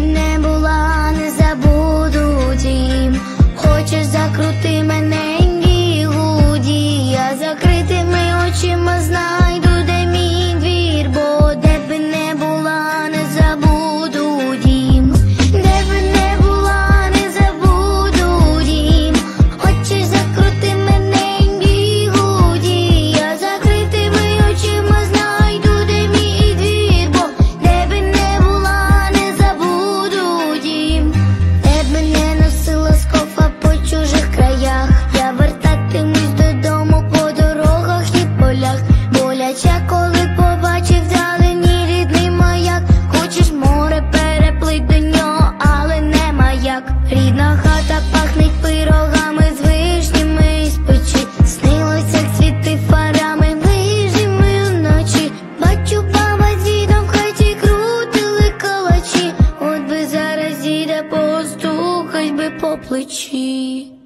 би не була, не забуду дім. Хочеш закрути мене гуді, я закритими очима знайду, Рідна хата пахнеть пирогами з вишнями печі. Снилось, як світи фарами, вижими вночі. Бачу, баба з дідом в крутили калачі. От би зараз діда постукать би по плечі.